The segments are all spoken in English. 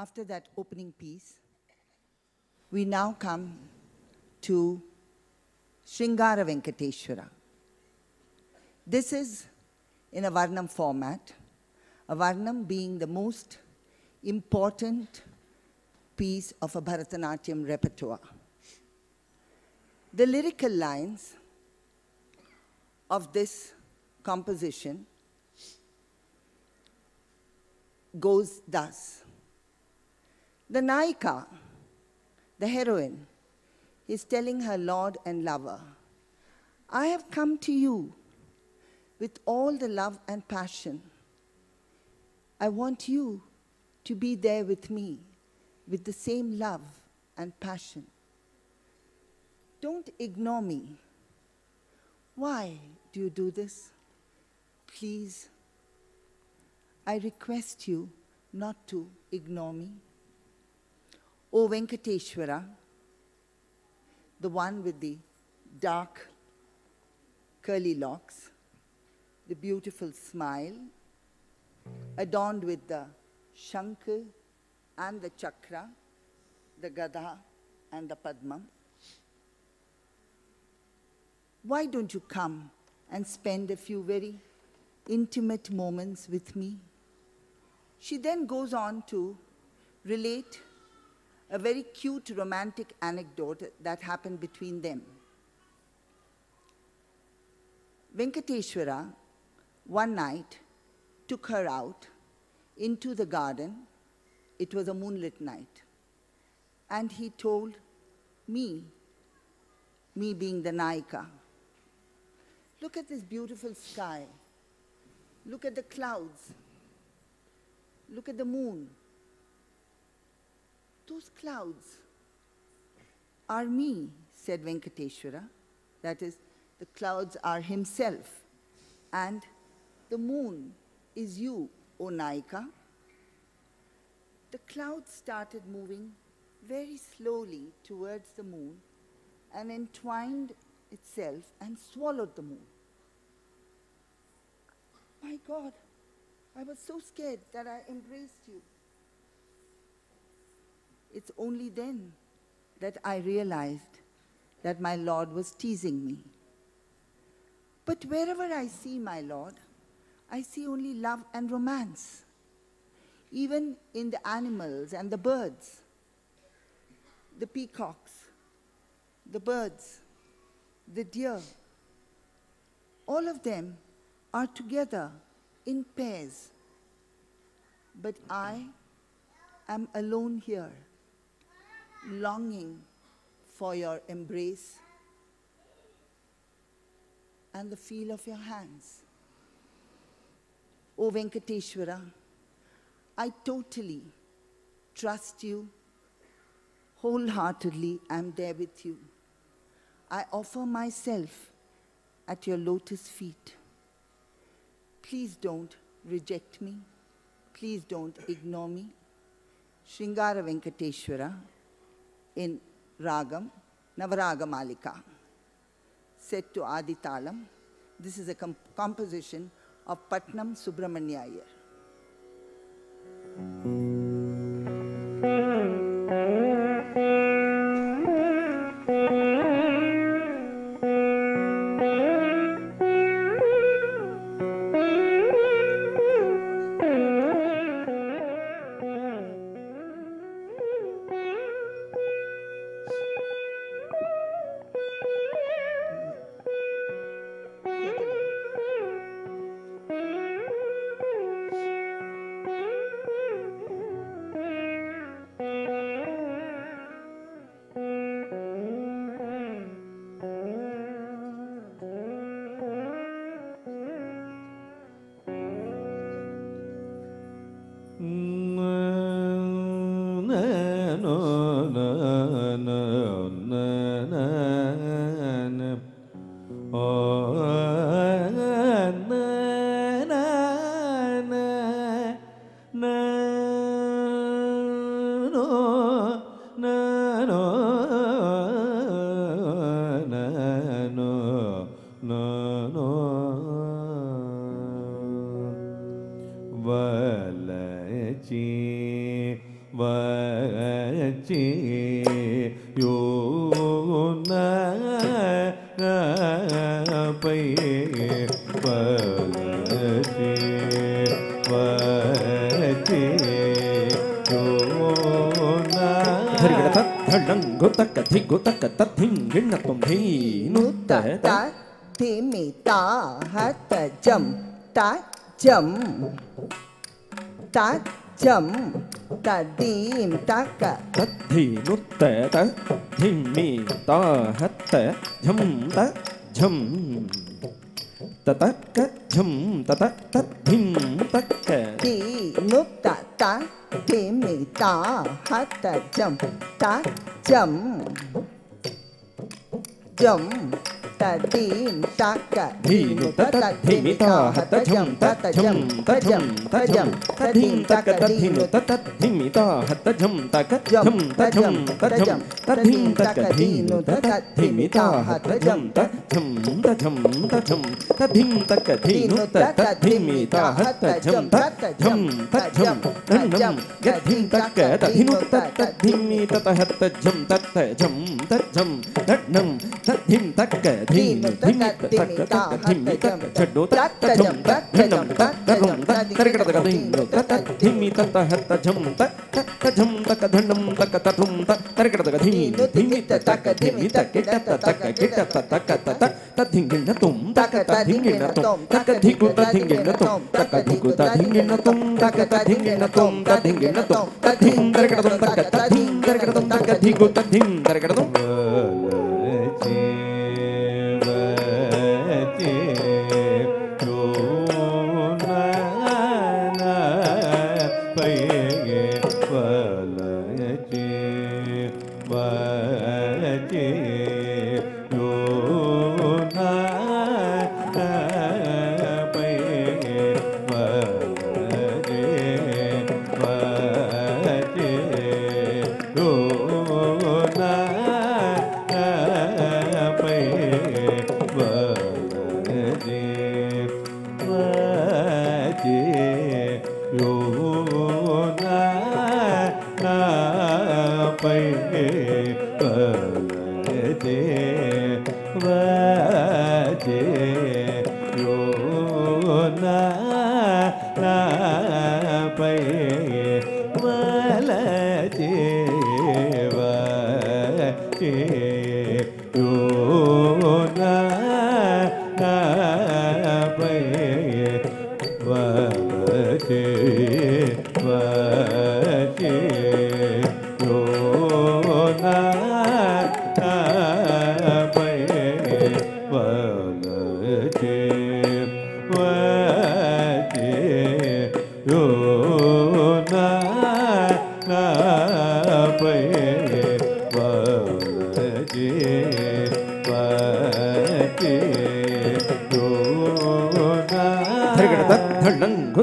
after that opening piece, we now come to Sringara Venkateshwara. This is in a Varnam format, a Varnam being the most important piece of a Bharatanatyam repertoire. The lyrical lines of this composition goes thus. The Nayika, the heroine, is telling her lord and lover, I have come to you with all the love and passion. I want you to be there with me with the same love and passion. Don't ignore me. Why do you do this? Please, I request you not to ignore me. O Venkateshwara, the one with the dark curly locks, the beautiful smile, adorned with the shankh and the chakra, the gada and the padma. Why don't you come and spend a few very intimate moments with me? She then goes on to relate a very cute romantic anecdote that happened between them. Venkateshwara, one night, took her out into the garden. It was a moonlit night. And he told me, me being the Nayika, look at this beautiful sky. Look at the clouds. Look at the moon. Those clouds are me, said Venkateshwara. That is, the clouds are himself. And the moon is you, O Nayika. The clouds started moving very slowly towards the moon and entwined itself and swallowed the moon. My God, I was so scared that I embraced you. It's only then that I realized that my Lord was teasing me. But wherever I see my Lord, I see only love and romance, even in the animals and the birds, the peacocks, the birds, the deer. All of them are together in pairs. But I am alone here, longing for your embrace and the feel of your hands. O Venkateshwara, I totally trust you. Wholeheartedly, I'm there with you. I offer myself at your lotus feet. Please don't reject me. Please don't ignore me. Sringara Venkateshwara in Ragam, Navaraga Malika, set to Aditalam. This is a com composition of Patnam nó và lệ chi và chi dù na bay và chi và chi Thầy gà thì mì ta hát chấm, tá chấm tá chấm. Tá tìm tá cả tá thì nút tệ tá thì mì ta hát tệ chấm tá chấm. Ta ta ta chấm, ta ta ta thim ta kẻ thì nút ta ta thì mì tá hát ta chấm, tá chấm. Chấm. tadin taka dinu tatadhimi ta hatajam tatajam tajam tajam tadin taka dinu tatadhimi ta hatajam takajam tajam tajam tadin taka dinu tatadhimi ta hatajam tajam tajam tajam tadin taka dinu tatadhimi ta hatajam tajam tajam tajam gadhin taka tadinu tatadhimi ta hatajam tajam tajam tajam tadnam tadhim taka Whoa, whoa, whoa.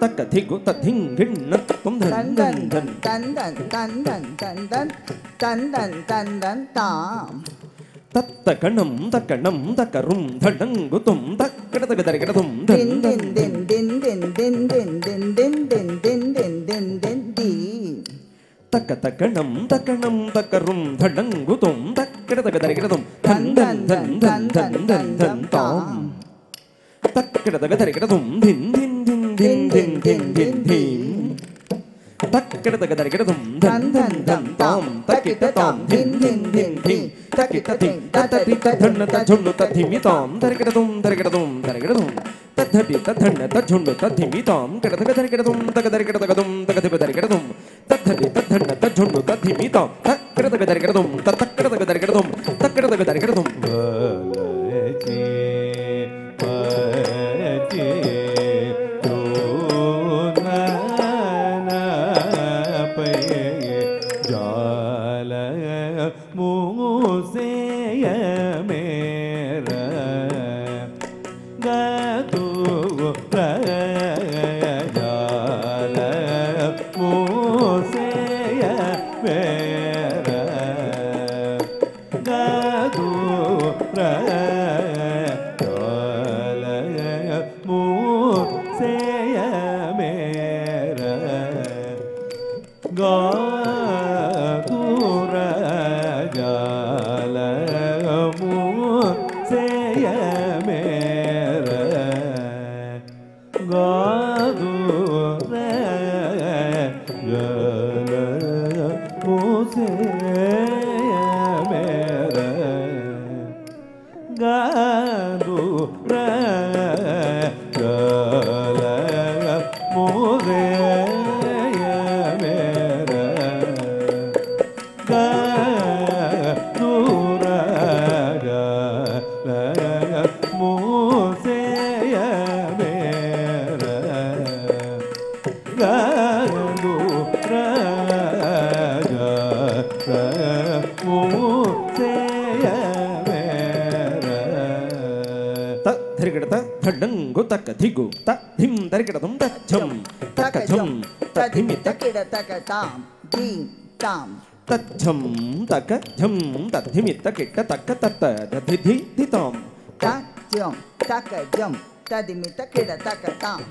tất cả thiên của tật thiên hình nấc tống thần tấn tấn tấn tấn tấn tấn tấn tấn tấn tấn tấn tấn tấn tấn தத்த கணம் தக்கணம் தக்கரும் தடங்குதும் தக்கடதக தரிகடதும் தக்க தக்கணம் தக்கணம் தக்கரும் தடங்குதும் தக்கடதக தரிகடதும் தந்தன் தந்தன் தந்தன் தந்தாம் தக்கடதக தரிகடதும் தின் தின் தின் தின் தின் தின் தின் தின் தக்கடதக தரிகடதும் தந்தன் தந்தாம் தக்கிட்ட தாம் தின் தின் தின் தின் Tuck it up, the better get a dome, tuck it up, the better get a dome, tuck it up, the better get a dome, tuck it up, the better get a dome, tuck it up, the better get a dome, tuck it up, the better get a dome, tuck it up, the better get a dome, tuck it up, etme ಥಡ್ಡಂಗು ತಕ್ಕ ಧಿಗು ತ ಧಿಂ ಧರಿಗಿಡದಂ ತಚ್ಚಂ ತಕ್ಕ ಛಂ ತಧಿಮಿ ತಕ್ಕ ತಕಿಡ ತಕ ತಾಂ ಧೀಂ ತಾಂ ತಚ್ಚಂ ತಕ್ಕ ಝಂ ತಧಿಮಿ ತಕ್ಕಿಟ್ಟ ತಕ್ಕ ತತ್ತ ದಧಿ ಧಿ ಧಿತಾಂ ತಜಂ ತಕ ಜಂ ತದಿಮಿ ತಕಿಡ ತಕ ತಾಂ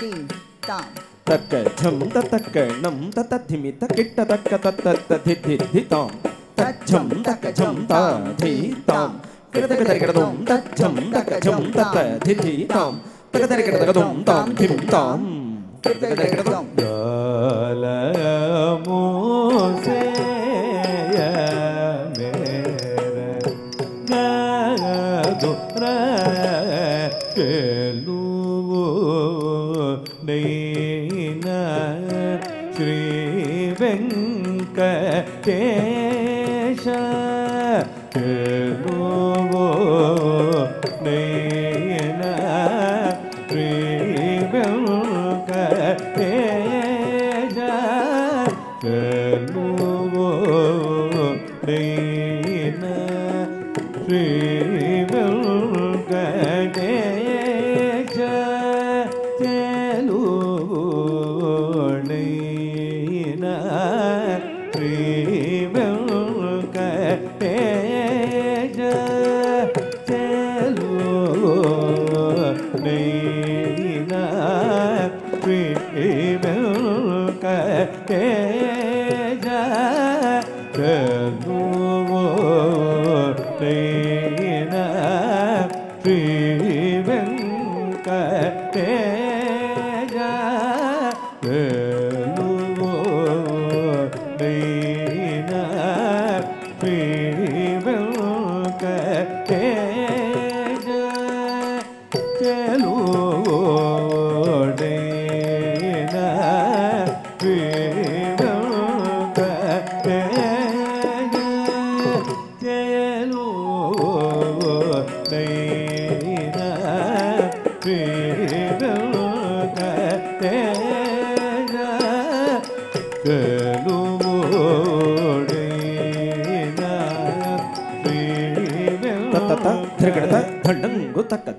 ಧೀಂ ತಾಂ ತಕ್ಕ ಛಂ ತಕ್ಕ ನಂ ತಧಿಮಿ ತಕ್ಕಿಟ್ಟ ತಕ್ಕ ತತ್ತ ದಧಿ ಧಿ ಧಿತಾಂ ತಚ್ಚಂ ತಕ್ಕ ಛಂ ತ ಧಿ ತಾಂ ಕಿಡತಕ ಧರಿಗಿಡದಂ ತಚ್ಚಂ ತಕ್ಕ ಛಂ ತತ್ತ താം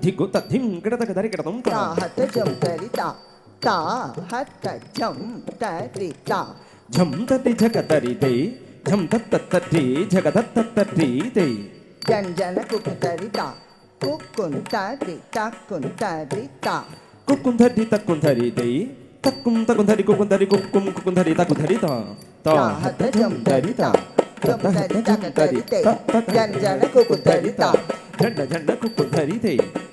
ಥಡ್ಡಂಗು ತಕ್ಕ ಧಿಗು ತಧಿಂ ಕಿಡತಕ ಧರಿಗಿಡದಂ ತಾ ತಾಂ ಹತ ಜಂ ತರಿತಾ ತಾ ಹತ ಜಂ ತರಿತಾ ಝಂ ತಟಿ ಝಕ ತರಿ ತೈ ಝಂ ತತ್ತ ತಟ್ಟಿ ಝಕ ತತ್ತ ತಟ್ಟಿ ತೈ ಜನ್ ಜನ ಕುಕು ತರಿತಾ ಕುಕ್ಕುನ್ ತರಿ ತಕ್ಕುನ್ ತರಿತಾ ಕುಕ್ಕುಂ ಧರಿ ತಕ್ಕುಂ ಧರಿ ತೈ ತಕ್ಕುಂ ತಕ್ಕುಂ ಧರಿ ಕುಕ್ಕುಂ ಧರಿ ಕುಕ್ಕುಂ ಕುಕ್ಕುಂ ಧರಿ ತಕ್ಕುಂ ಧರಿ ತಾ ತಾ ಹತ ಝಂ ಧರಿ ತಾ ಜಂ ತತ್ತ ಹತ ತರಿ ಝಂ ತಕ ಧರಿ ತರಿತೆ ಜನ್ ಜನ ಕುಕು ತರಿತಾ ಝಂಡ ಝಂಡ ಕುಕ್ಕುಂ ಧರಿ ತೈ ತರಿ ತನ ತನ ತನ ಜೊನು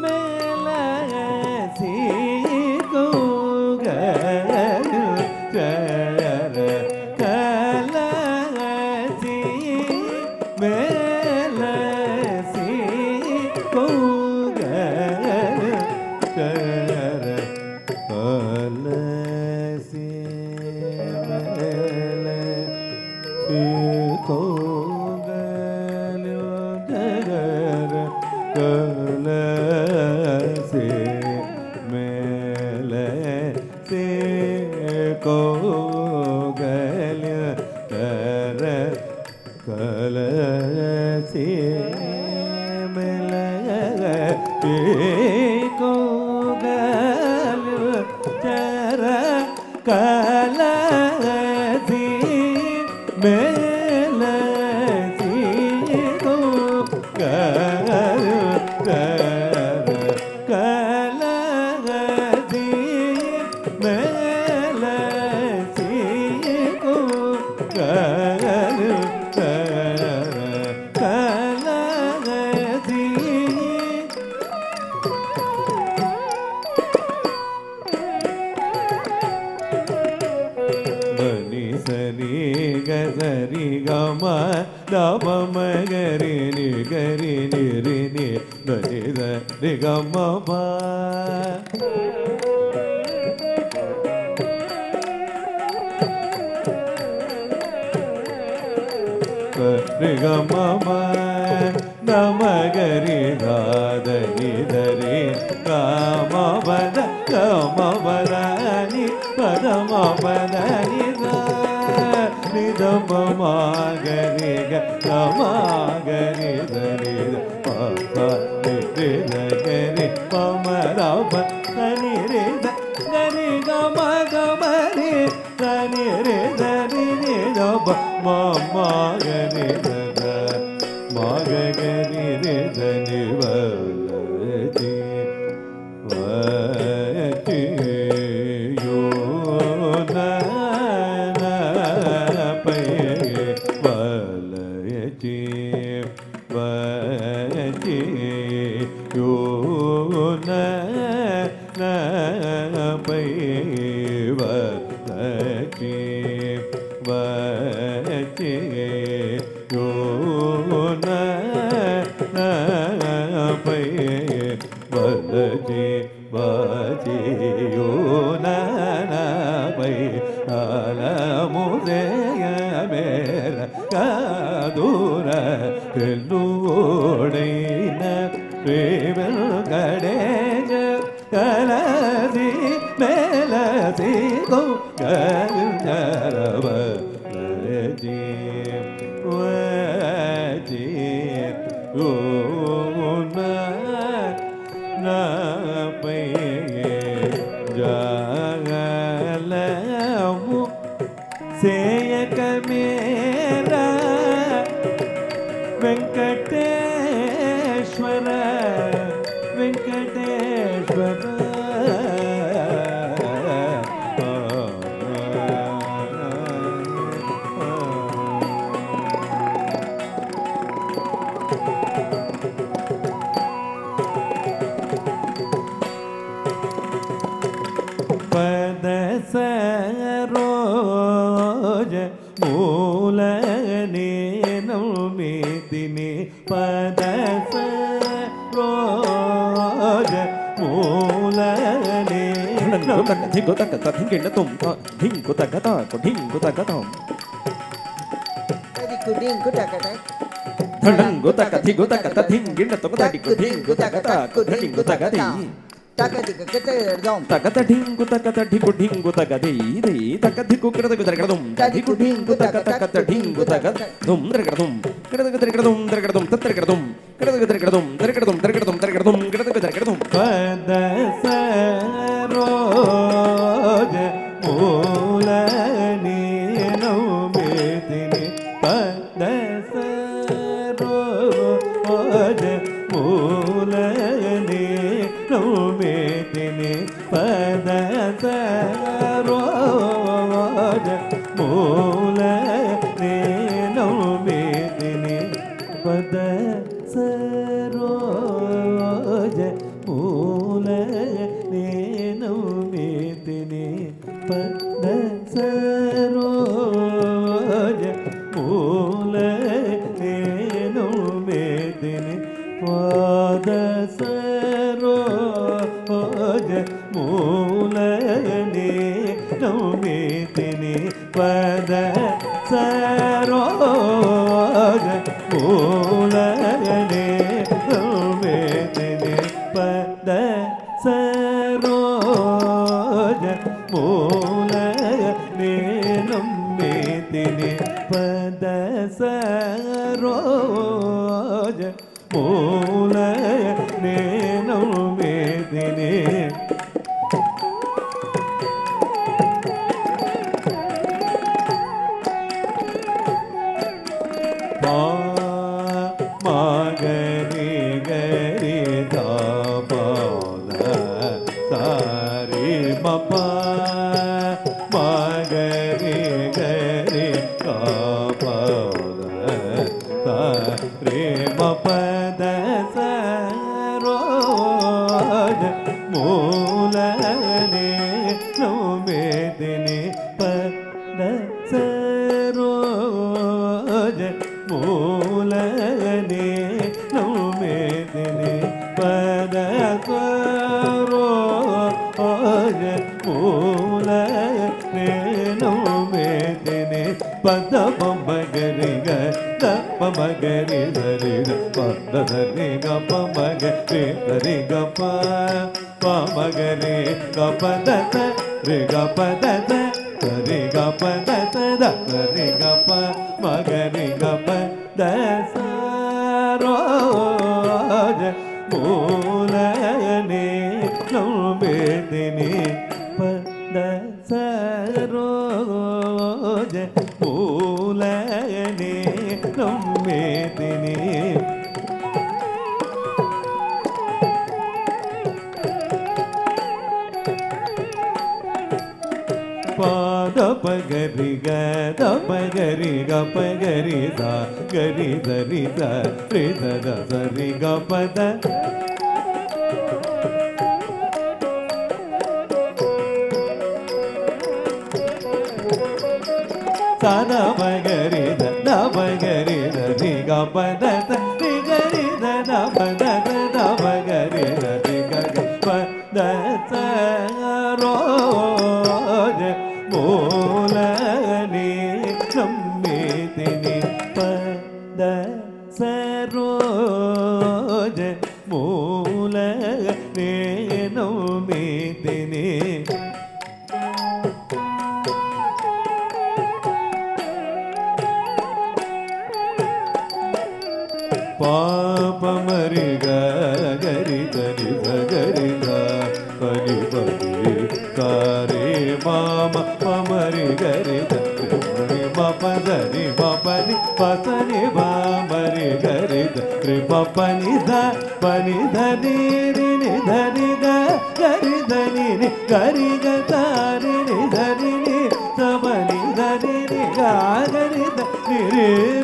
man. கர கலதி மே రిగమ రిగమ నమగరి దాదని దరి కామవద కమవదని పదమవదని నిదమ మాగరి గ కమాగరి దరి ద रे मम राम धनि रे धनि गम गम रे धनि रे धनि रे रब मम गनि धन मग गनि रे धनि वलति वति यो न पय वलयति वयति ನ ಪೈ ढिंगोता गता ढिंगे न तुम ढिंगोता गता को ढिंगोता गता ढिंगोता गता ढंगो तक थिंगो तक तथिंगे न तक तक ढिंगो तक तक ढिंगो तक दे तक दिक कते रदम तक तक ढिंगो तक तक ढिंगो ढिंगो तक दे दे तक दिको करत गुदर कर दुम तक ढिंगो तक तक ढिंगो तक दुम दर कर दुम करत गुदर कर दुम दर कर दुम ततर कर दुम करत गुदर कर दुम दर कर दुम दर कर दुम दर कर दुम करत गुदर कर दुम पद सरो போல நே పద పమగరి గ పమగరి ధరి పద ధరి గ పమగరి ధరి గ ప పమగరి గ పద రి గ పద రి గ పద ద రి గ ప మగరి గ పద సరోజ మూలనే నౌమేదిని ಪ ದ ಪ ಗರಿ ಗ ದ ಪ ಗರಿ ಗ ಪ ಗರಿ ದ ಗರಿ ದ ರಿ ದ ರಿ ದ ದ ದ ರಿ ಗ ಪ ದ ಸ ದ ಪ ಗರಿ ದ ದ ಪ ಗರಿ ದ ರಿ ಗ ಪ ದ ದ ರಿ ಗರಿ ದ ದ ಪ ದ పాపమరి గరి గరి గరి పని పని కారే మామ పమరి గరి గరి పదని పని పసని బామరి గరి గరి పని ద పని ధని ని ధని గ గరి ధని ని గరి గ తారి ని ధని ని సమని ధని ని గా గరి ధని రి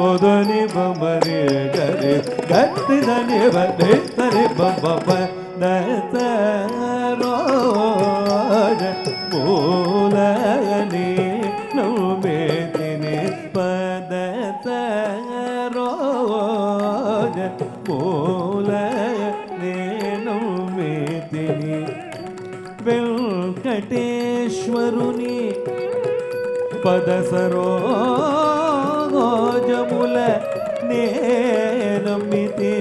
ಧ್ವನಿ ಬಮರಿ ಗರಿ ಗಟ್ಟಿ ಧನಿ ಬರಿ ತರಿ ಬಬ್ಬ ಮೂಲಗನಿ ನೋಬೇದಿನಿ ಪದ ರೋಜ ಮೂಲ ನೇನು ಮೇದಿನಿ ವೆಂಕಟೇಶ್ವರುನಿ ಪದ ಸರೋ நேரம் இதே.